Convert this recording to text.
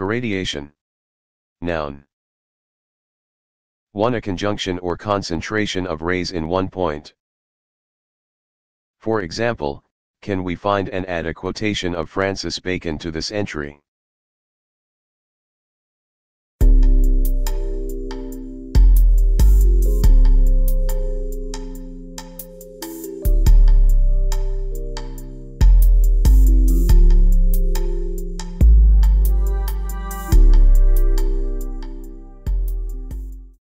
Corradiation. Noun. 1. A conjunction or concentration of rays in one point. For example, can we find and add a quotation of Francis Bacon to this entry?